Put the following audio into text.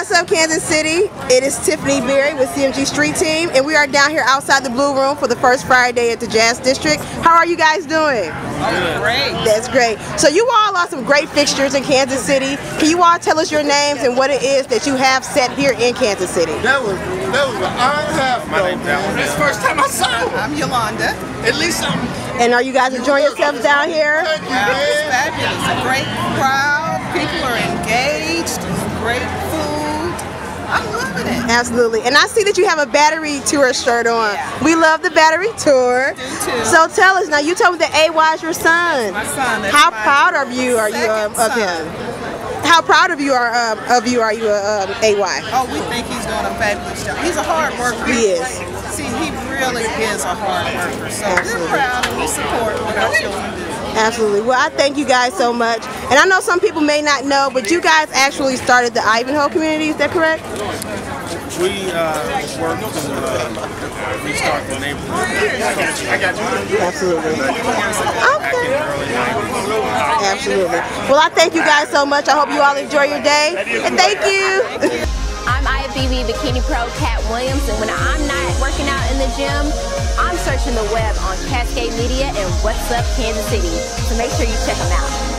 what's up, Kansas City? It is Tiffany Berry with CMG Street Team, and we are down here outside the Blue Room for the first Friday at the Jazz District. How are you guys doing? Great. That's great. So you all are some great fixtures in Kansas City. Can you all tell us your names and what it is that you have set here in Kansas City? That was that was an hour and a half. My name's Alan. This first time I saw him. I'm Yolanda. At least I'm. And are you guys enjoying yourselves down here? Thank you, it's man. fabulous. A great crowd. People are engaged. Great food. I'm loving it. Absolutely. And I see that you have a battery tour shirt on. Yeah. We love the battery tour. So tell us now, you told me that AY is your son. My son. That's How my proud of you are you um, of him? How proud of you are um, of you are you uh, um, AY? Oh, we think he's doing a fabulous job. He's a hard worker. He is. See, he really is a hard worker. So Absolutely. we're proud and we support what our children do. Absolutely. Well, I thank you guys so much. And I know some people may not know, but you guys actually started the Ivanhoe community. Is that correct? We uh, work to uh, restart the neighborhood. I got you. Absolutely. Okay. the early 90s. Absolutely. Well, I thank you guys so much. I hope you all enjoy your day. And thank you. I'm IFBB Bikini Pro Cat Williams, and when I'm not working out in the gym, I'm searching the web on Cascade Media and What's Up Kansas City. So make sure you check them out.